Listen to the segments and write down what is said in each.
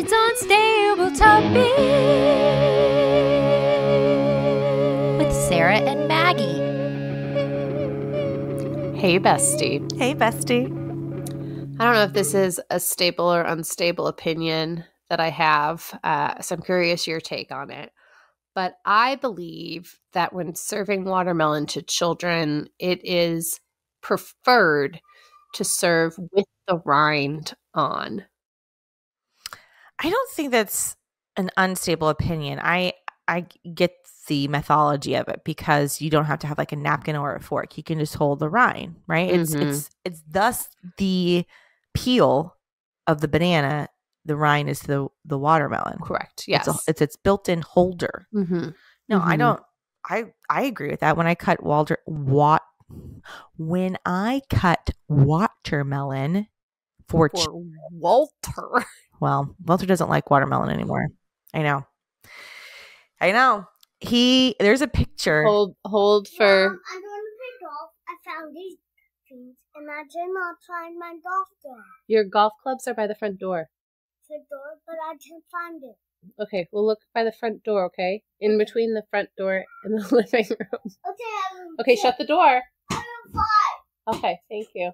It's unstable topic with Sarah and Maggie. Hey, bestie. Hey, bestie. I don't know if this is a stable or unstable opinion that I have, uh, so I'm curious your take on it. But I believe that when serving watermelon to children, it is preferred to serve with the rind on. I don't think that's an unstable opinion. I I get the mythology of it because you don't have to have like a napkin or a fork. You can just hold the rind, right? It's Mhm. it's it's thus the peel of the banana. The rind is the the watermelon. Correct. Yes. It's a, it's its built-in holder. mm-hmm. No, I Mhm. don't. I I agree with that. When I cut Walter what when I cut watermelon for, For Walter. well, Walter doesn't like watermelon anymore. I know. I know. He there's a picture. Hold, hold for. Mom, I'm going to play golf. I found these things, and I did not find my golf ball. Your golf clubs are by the front door. The door, but I didn't find it. Okay, we'll look by the front door, okay? In between the front door and the living room. Okay, I'm Okay, shut the door. I'm five. Okay, thank you.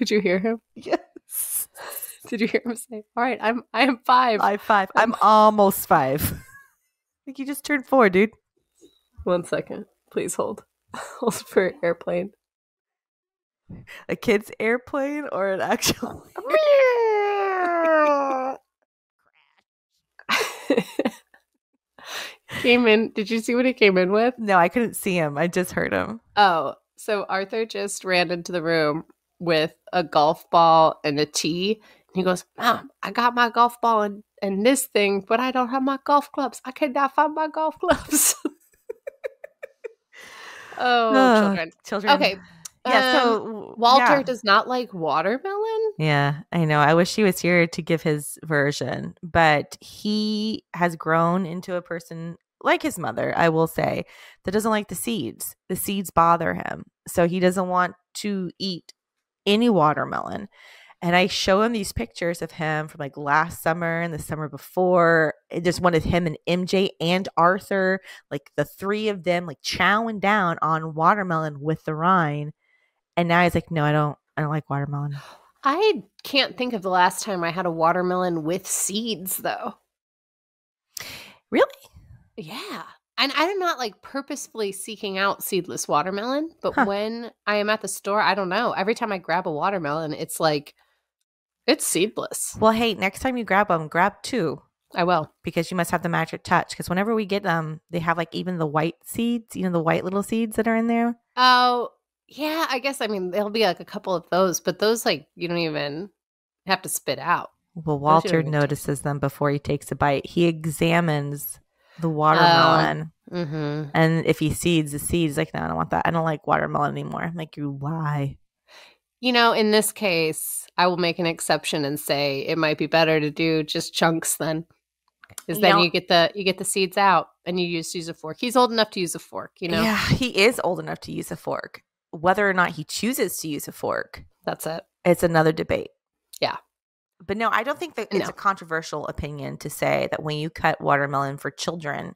Could you hear him? Yes. Did you hear him say, "All right, I'm I am 5." I'm five. I'm almost five. I think you just turned four, dude. One second. Please hold. hold for airplane. A kid's airplane or an actual came in. Did you see what he came in with? No, I couldn't see him. I just heard him. Oh, so Arthur just ran into the room with a golf ball and a tee. And he goes, Mom, I got my golf ball and, and this thing, but I don't have my golf clubs. I cannot find my golf clubs. oh, Ugh, children. Children. Okay. Yeah, um, so Walter yeah. does not like watermelon. Yeah, I know. I wish he was here to give his version, but he has grown into a person like his mother, I will say, that doesn't like the seeds. The seeds bother him. So he doesn't want to eat any watermelon. And I show him these pictures of him from like last summer and the summer before. It just one of him and MJ and Arthur, like the three of them, like chowing down on watermelon with the rind. And now he's like, no, I don't, I don't like watermelon. I can't think of the last time I had a watermelon with seeds, though. Really? Yeah. And I'm not like purposefully seeking out seedless watermelon, but Huh. when I am at the store, I don't know. Every time I grab a watermelon, it's like, it's seedless. Well, hey, next time you grab them, grab two I will. because you must have the magic touch. Because whenever we get them, they have like even the white seeds, you know, the white little seeds that are in there. Oh, yeah. I guess, I mean, there'll be like a couple of those, but those, like, you don't even have to spit out. Well, Walter don't even taste notices them before he takes a bite. He examines the watermelon. Mm-hmm. and if he seeds the seeds, like, no, I don't want that. I don't like watermelon anymore. I'm like, you why? You know, in this case, I will make an exception and say it might be better to do just chunks then. Because then know- you get the you get the seeds out and you just use a fork. He's old enough to use a fork, you know? Yeah, he is old enough to use a fork. Whether or not he chooses to use a fork, That's it. it's another debate. Yeah. But no, I don't think that it's No. a controversial opinion to say that when you cut watermelon for children,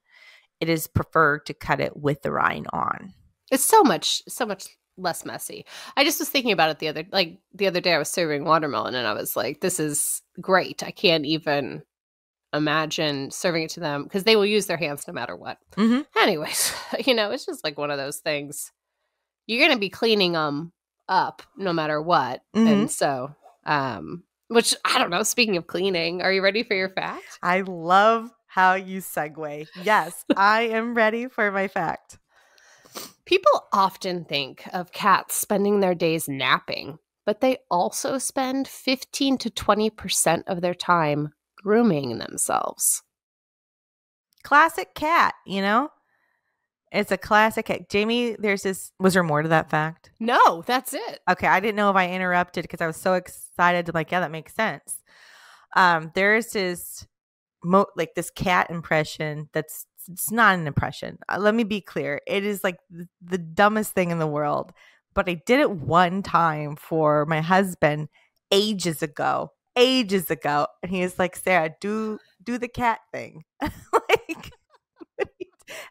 it is preferred to cut it with the rind on. It's so much so much less messy. I just was thinking about it the other like the other day I was serving watermelon and I was like, this is great. I can't even imagine serving it to them because they will use their hands no matter what. Mm-hmm. Anyways, you know, it's just like one of those things. You're going to be cleaning them up no matter what. Mhm. And so, um, which I don't know, speaking of cleaning, are you ready for your fact? I love how you segue. Yes, I am ready for my fact. People often think of cats spending their days napping, but they also spend 15 to 20% of their time grooming themselves. Classic cat, you know? It's a classic cat. Jamie, there's this. Was there more to that fact? No, that's it. Okay, I didn't know if I interrupted because I was so excited. I'm like, yeah, that makes sense. Um, there's this, mo- like this cat impression that's it's not an impression. Uh, let me be clear. It is like the, the dumbest thing in the world. but I did it one time for my husband ages ago, ages ago, and he was like, "Sarah, do do the cat thing," like,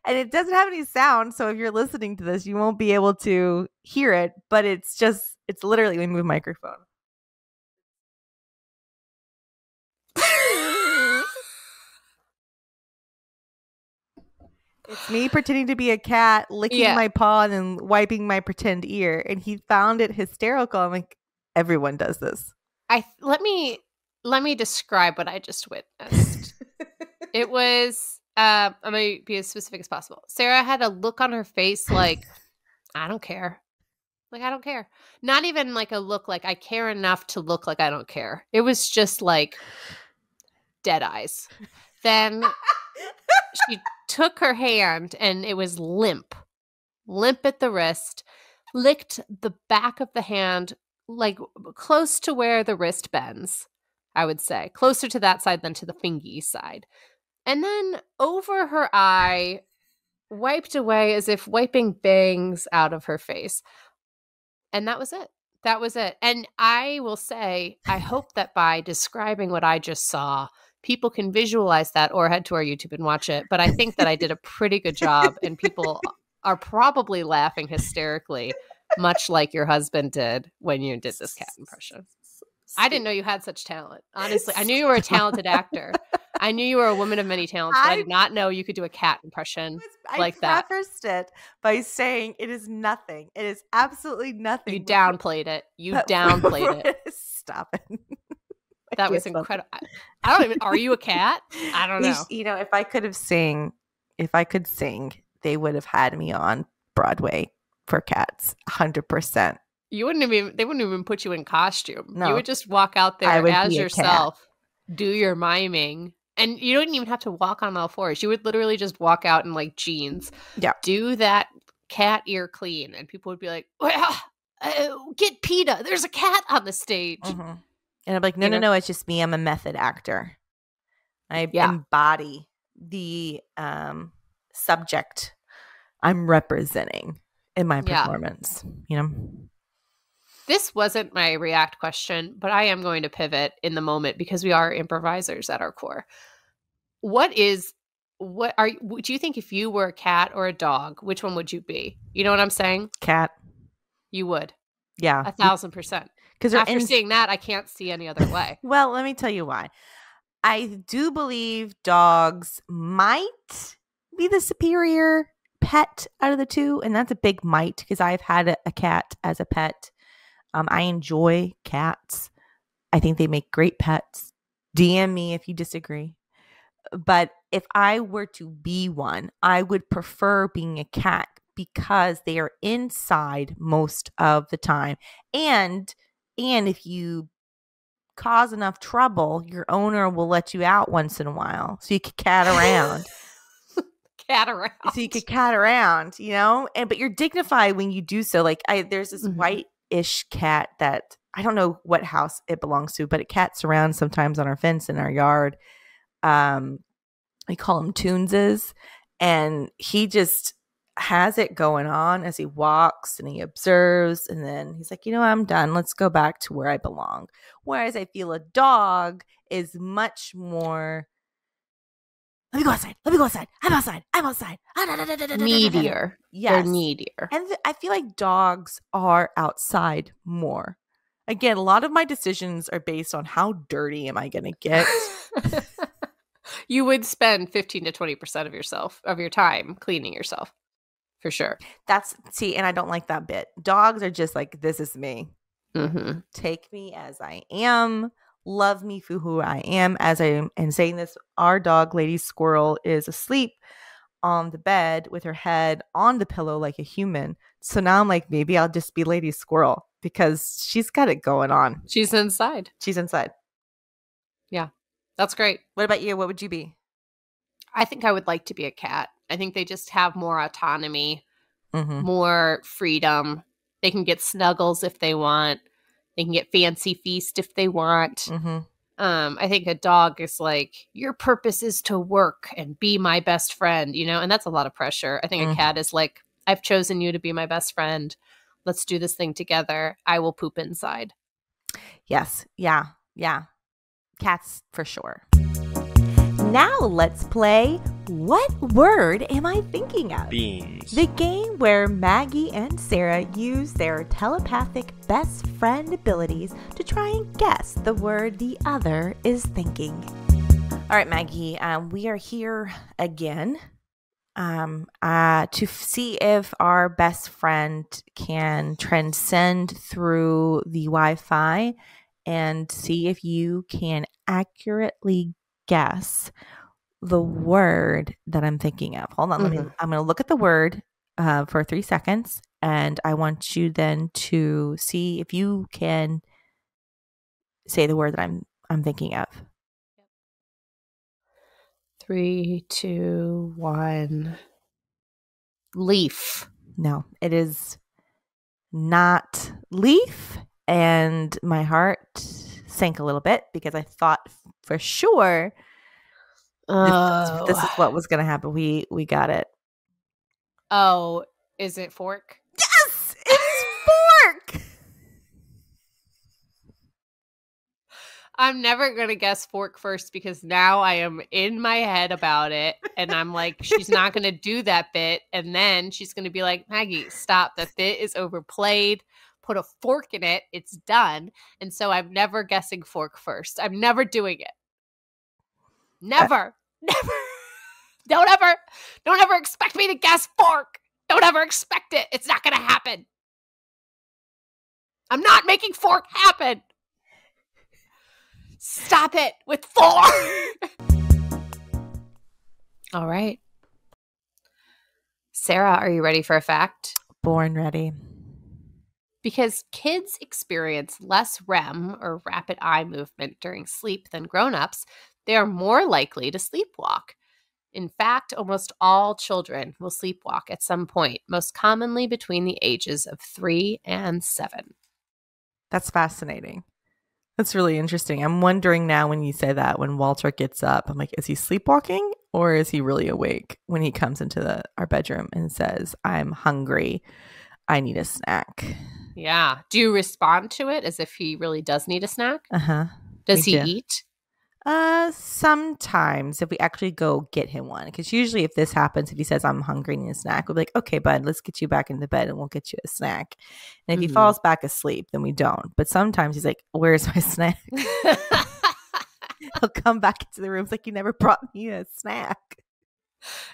and it doesn't have any sound. So if you're listening to this, you won't be able to hear it. But it's just, it's literally we move microphone. It's me pretending to be a cat, licking Yeah. my paw and then wiping my pretend ear. And he found it hysterical. I'm like, everyone does this. I let me let me describe what I just witnessed. it was uh, I'm gonna be as specific as possible. Sarah had a look on her face like I don't care. Like I don't care. Not even like a look like I care enough to look like I don't care. It was just like dead eyes. Then she took her hand and it was limp. Limp at the wrist, licked the back of the hand like close to where the wrist bends, I would say. Closer to that side than to the fingy side. And then over her eye, wiped away as if wiping bangs out of her face. And that was it. That was it. And I will say, I hope that by describing what I just saw, people can visualize that or head to our YouTube and watch it. But I think that I did a pretty good job, and people are probably laughing hysterically, much like your husband did when you did this cat impression. I didn't know you had such talent. Honestly, I knew you were a talented actor. I knew you were a woman of many talents, but I, I- did not know you could do a cat impression. I like that. I prefaced it by saying it is nothing. It is absolutely nothing. You downplayed it. You but- downplayed it. Stop it. That was can't stop it. incredible. I, I don't even. Are you a cat? I don't know. sh- You know, if I could have sing, if I could sing, they would have had me on Broadway for cats, hundred percent. You wouldn't even. They wouldn't even put you in costume. No. You would just walk out there as a cat. yourself, do your miming, and you don't even have to walk on all fours. You would literally just walk out in like jeans. Yeah. Do that cat ear clean, and people would be like, well, uh, "Get Peta. There's a cat on the stage." Mhm. And I'm like, no, You no, know? no, it's just me. I'm a method actor. I Yeah. embody the um, subject I'm representing in my Yeah. performance. You know, This wasn't my react question, but I am going to pivot in the moment because we are improvisers at our core. What is what are you, do you think if you were a cat or a dog, which one would you be? You know what I'm saying? cat. You would. Yeah, A thousand percent. because After in- seeing that, I can't see any other way. Well, let me tell you why. I do believe dogs might be the superior pet out of the two, and that's a big might because I've had a, a cat as a pet. Um, I enjoy cats. I think they make great pets. DM me if you disagree. But if I were to be one, I would prefer being a cat because they are inside most of the time. And and if you cause enough trouble, your owner will let you out once in a while. So you could cat around. Cat around. so you could cat around, you know? And but you're dignified when you do so. Like I there's this Mhm. White-ish cat that I don't know what house it belongs to, but it cats around sometimes on our fence in our yard. Um we call him Toonses. And he just has it going on as he walks and he observes and then he's like, you know, I'm done. Let's go back to where I belong. Whereas I feel a dog is much more let me go outside. Let me go outside. I'm outside. I'm outside. Ah, da, da, needier. Yes. They're needier. And th- I feel like dogs are outside more. Again, a lot of my decisions are based on how dirty am I going to get. you would spend 15 to 20% of yourself, of your time cleaning yourself for sure. That's see, and I don't like that bit. Dogs are just like, this is me. Mm-hmm. Take me as I am. Love me for who I am. As I am, and saying this, our dog, Lady Squirrel, is asleep on the bed with her head on the pillow like a human. So now I'm like, maybe I'll just be Lady Squirrel because she's got it going on. She's inside. She's inside. Yeah, that's great. What about you? What would you be? I think I would like to be a cat. I think they just have more autonomy, Mm-hmm. more freedom. They can get snuggles if they want. They can get fancy feast if they want. Mm-hmm. Um, I think a dog is like your purpose is to work and be my best friend, you know, and that's a lot of pressure. I think Mhm. a cat is like I've chosen you to be my best friend. let's do this thing together. I will poop inside. Yes. Yeah. Yeah. Cats for sure. Now let's play What Word Am I Thinking of? Beans. The game where Maggie and Sarah use their telepathic best friend abilities to try and guess the word the other is thinking. All right, Maggie, um, we are here again um, uh, to see if our best friend can transcend through the Wi Fi and see if you can accurately guess the word that I'm thinking of. Hold on, let me. I'm going to look at the word uh, for three seconds, and I want you then to see if you can say the word that I'm I'm thinking of. Three, two, one. Leaf. No, it is not leaf, and my heart sank a little bit because I thought for sure this, Oh. this is what was going to happen. We we got it. Oh, is it fork? Yes, it is fork. I'm never going to guess fork first because now I am in my head about it. And I'm like, she's not going to do that bit. And then she's going to be like, Maggie, stop. The bit is overplayed. Put a fork in it. It's done. And so I'm never guessing fork first. I'm never doing it. Eh. Never. never. Don't ever, don't ever expect me to guess fork. Don't ever expect it. It's not going to happen. I'm not making fork happen. Stop it with four. All right. Sarah, are you ready for a fact? Born ready. Because kids experience less REM or rapid eye movement during sleep than grown-ups, they are more likely to sleepwalk. In fact, almost all children will sleepwalk at some point, most commonly between the ages of 3 and 7. That's fascinating. That's really interesting. I'm wondering now when you say that, when Walter gets up, I'm like, is he sleepwalking or is he really awake when he comes into the our bedroom and says, I'm hungry. I need a snack. Yeah. Do you respond to it as if he really does need a snack? Uh-huh. Does We he do. eat? Uh sometimes if we actually go get him one. Because usually if this happens, if he says I'm hungry and a snack, we'll be like, okay, bud, let's get you back into bed and we'll get you a snack. And if Mhm. he falls back asleep, then we don't. But sometimes he's like, Where's my snack? He'll come back into the room. It's like you never brought me a snack.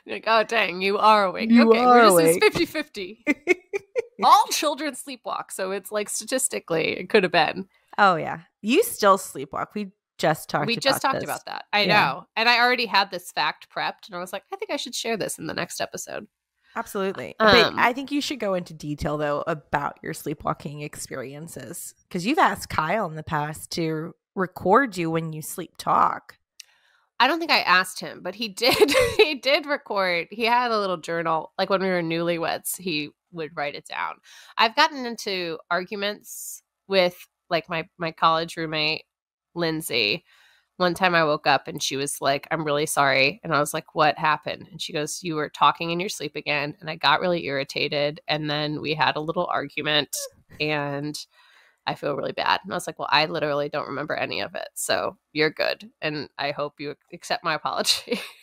You're like, oh, dang, you are awake. You okay, are we're just awake. it's 50 50. All children sleepwalk. So it's like statistically, it could have been. Oh yeah, you still sleepwalk. We just talked. we just talked this. about that. I Yeah. know. And I already had this fact prepped, and I was like, I think I should share this in the next episode. Absolutely, Um, but I think you should go into detail though about your sleepwalking experiences because you've asked Kyle in the past to record you when you sleep talk. I don't think I asked him, but he did. he did record. He had a little journal, like when we were newlyweds. He would write it down. I've gotten into arguments with like my my college roommate Lindsay. One time I woke up and she was like, "I'm really sorry," and I was like, "What happened?" And she goes, "You were talking in your sleep again," and I got really irritated. And then we had a little argument, and I feel really bad. And I was like, well, I literally don't remember any of it. So you're good. And I hope you accept my apology.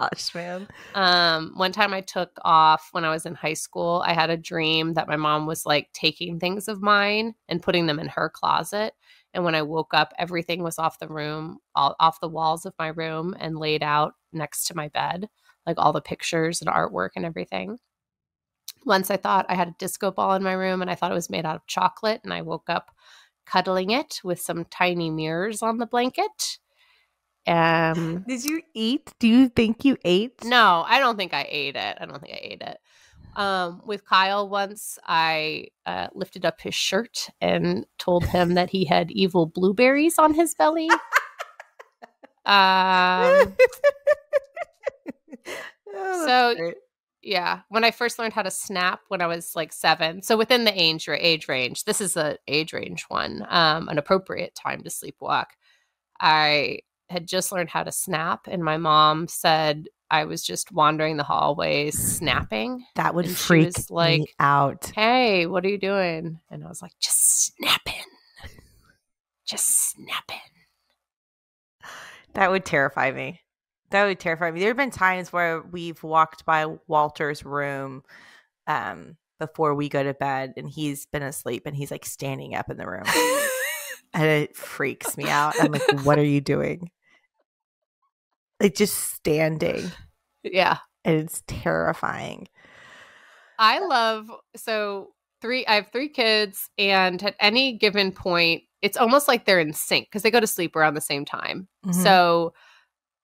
Gosh, man. um, one time I took off when I was in high school, I had a dream that my mom was like taking things of mine and putting them in her closet. And when I woke up, everything was off the room, all, off the walls of my room and laid out next to my bed, like all the pictures and artwork and everything. Once I thought I had a disco ball in my room and I thought it was made out of chocolate. And I woke up cuddling it with some tiny mirrors on the blanket. Um, Did you eat? Do you think you ate? no, I don't think I ate it. I don't think I ate it. Um, with Kyle, once I uh, lifted up his shirt and told him that he had evil blueberries on his belly. Um, Oh, so- great. yeah, when I first learned how to snap when I was like seven, so within the age your age range, this is a age range one, um, an appropriate time to sleepwalk. I had just learned how to snap, and my mom said I was just wandering the hallways snapping. That would And freak was like- me out. Hey, what are you doing? And I was like, just snapping. Just snapping. That would terrify me. That would terrify me. There have been times where we've walked by Walter's room um, before we go to bed, and he's been asleep, and he's like standing up in the room, and it freaks me out. I'm like, "What are you doing?" Like just standing, yeah. and it's terrifying. I love so three I have three kids and at any given point it's almost like they're in sync because they go to sleep around the same time. Mhm. So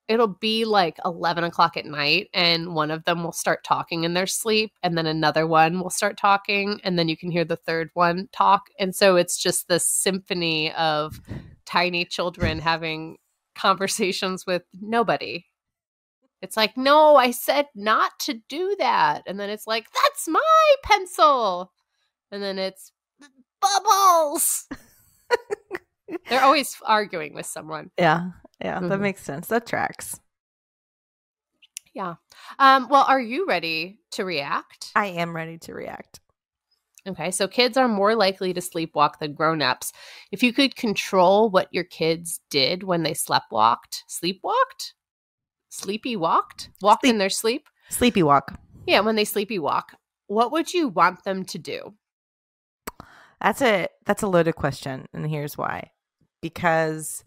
it'll be like 11 o'clock at night and one of them will start talking in their sleep and then another one will start talking and then you can hear the third one talk and so it's just this symphony of tiny children having conversations with nobody it's like no i said not to do that and then it's like that's my pencil and then it's bubbles they're always arguing with someone yeah, yeah, that Mhm. makes sense. That tracks. Yeah. Um, well, are you ready to react? I am ready to react. Okay, so kids are more likely to sleepwalk than grown-ups. If you could control what your kids did when they sleptwalked, sleepwalked, sleepy walked, walked in their sleep. Sleepy walk. Yeah, when they sleepy walk, what would you want them to do? That's a that's a loaded question, and here's why. Because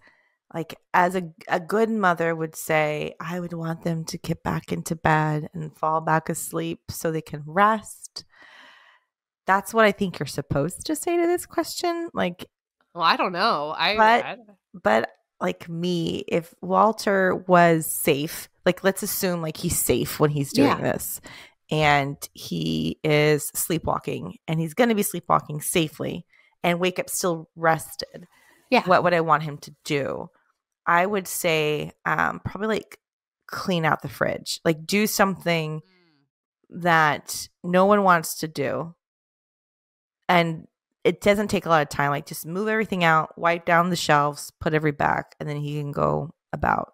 like as a a good mother would say, I would want them to get back into bed and fall back asleep so they can rest. That's what I think you're supposed to say to this question. Like Well, I don't know. I, But- I but like me, if Walter was safe, like let's assume like he's safe when he's doing Yeah. this and he is sleepwalking and he's going to be sleepwalking safely and wake up still rested. Yeah. What would I want him to do? I would say um probably like clean out the fridge. Like do something that no one wants to do. And it doesn't take a lot of time. Like just move everything out, wipe down the shelves, put every back, and then he can go about.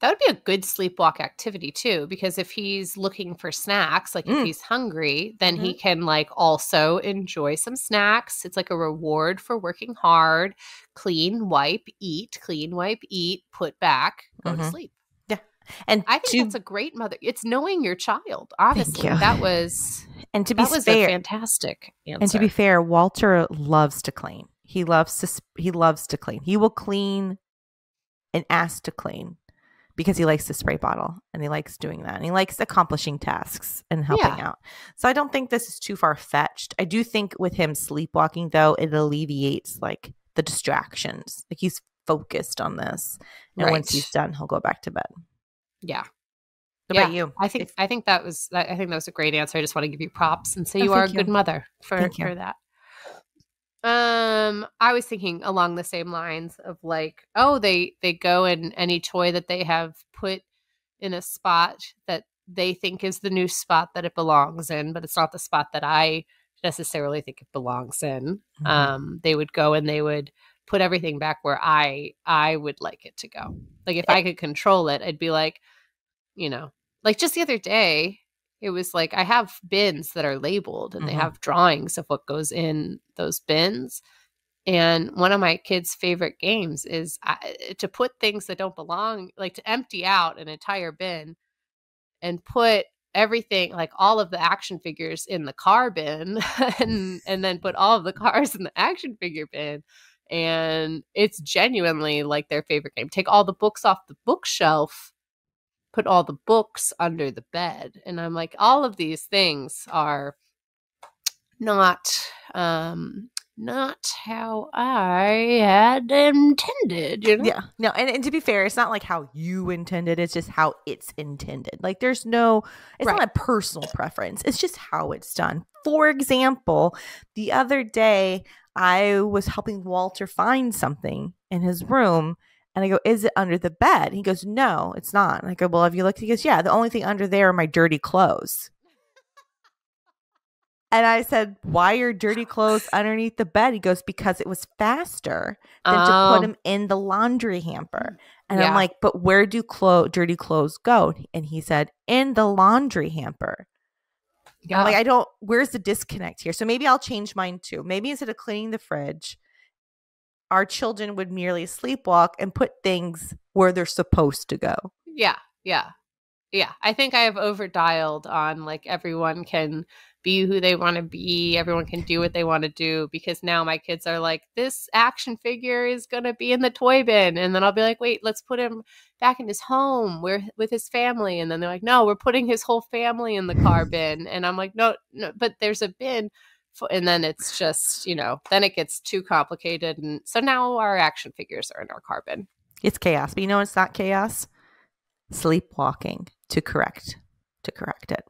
That would be a good sleepwalk activity too, because if he's looking for snacks, like if Mm. he's hungry, then he can like also enjoy some snacks. It's like a reward for working hard. Clean, wipe, eat, clean, wipe, eat, put back, go to Mhm. sleep. Yeah. And I think to, that's a great mother. It's knowing your child. Honestly, you. that was and to be that was fair, a fantastic answer. and to be fair, Walter loves to clean. He loves to he loves to clean. He will clean and ask to clean because he likes to spray bottle and he likes doing that and he likes accomplishing tasks and helping Yeah. out. So I don't think this is too far fetched. I do think with him sleepwalking though, it alleviates like the distractions. Like he's focused on this, and once he's done, he'll go back to bed. yeah, What Yeah, about you? I think I think that was I think that was a great answer. I just want to give you props and say Oh, you are a thank good mother for Thank you. for that. Um, I was thinking along the same lines of like, oh, they they go and any toy that they have put in a spot that they think is the new spot that it belongs in, but it's not the spot that I necessarily think it belongs in. Mhm. Um, they would go and they would put everything back where I I would like it to go. Like if I could control it, I'd be like, you know, like just the other day, it was like I have bins that are labeled and they Mhm. have drawings of what goes in those bins. And one of my kids' favorite games is uh, to put things that don't belong, like to empty out an entire bin and put everything, like all of the action figures, in the car bin, and and then put all of the cars in the action figure bin. And it's genuinely like their favorite game. Take all the books off the bookshelf put all the books under the bed and i'm like all of these things are not um not how i had intended you know Yeah. No, and, and to be fair, it's not like how you intended, it's just how it's intended. Like there's no it's Right. not a personal preference. It's just how it's done. For example, the other day I was helping Walter find something in his room and I go, Is it under the bed? He goes, No, it's not. And I go, Well, have you looked? He goes, Yeah, the only thing under there are my dirty clothes. And I said, Why are dirty clothes underneath the bed? He goes, Because it was faster than to Oh. put them in the laundry hamper. And Yeah. I'm like, but where do clo- dirty clothes go? And he said, in the laundry hamper. Yeah. I'm like, I don't, where's the disconnect here? So maybe I'll change mine too. Maybe instead of cleaning the fridge, our children would merely sleepwalk and put things where they're supposed to go. Yeah, yeah, yeah. I think I have over dialed on like everyone can be who they want to be, everyone can do what they want to do because now my kids are like, this action figure is going to be in the toy bin. And then I'll be like, wait, let's put him back in his home where with his family. And then they're like, no, we're putting his whole family in the car bin. And I'm like, no, no, but there's a bin. F- And then it's just, you know, then it gets too complicated. And so now our action figures are in our carbon. It's chaos. But you know it's not chaos? Sleepwalking to correct to correct it.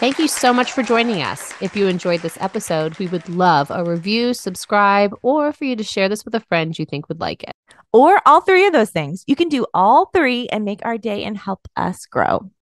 Thank you so much for joining us. If you enjoyed this episode, we would love a review, subscribe, or for you to share this with a friend you think would like it. Or all three of those things. You can do all three and make our day and help us grow.